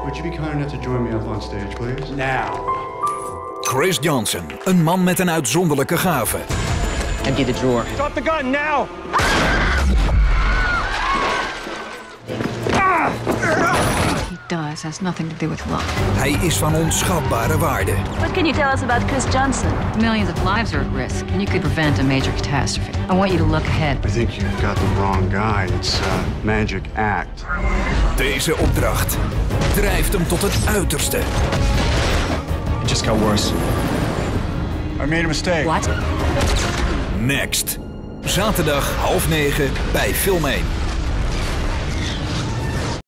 Would you be kind enough to join me up on stage, please? Now. Cris Johnson, een man met een uitzonderlijke gave. Empty the drawer. Drop the gun now! he does has nothing to do with luck. Hij is van onschatbare waarde. What can you tell us about Cris Johnson? Millions of lives are at risk, and you could prevent a major catastrophe. I want you to look ahead. I think you've got the wrong guy. It's a Magic Act. Deze opdracht drijft hem tot het uiterste. It just got worse. I made a mistake. What? Next. Zaterdag half negen bij Film 1.